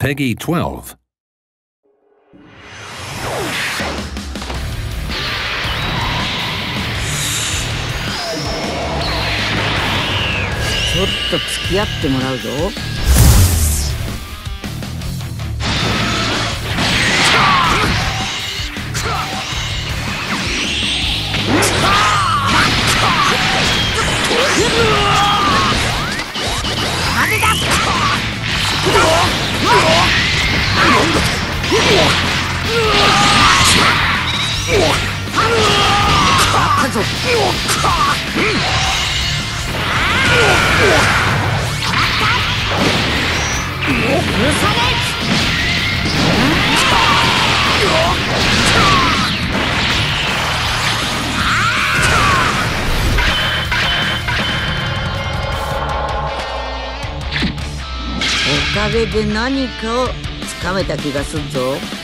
Peggy 12. ちょっと付き合ってもらうぞおかげで何かをつかめた気がするぞ。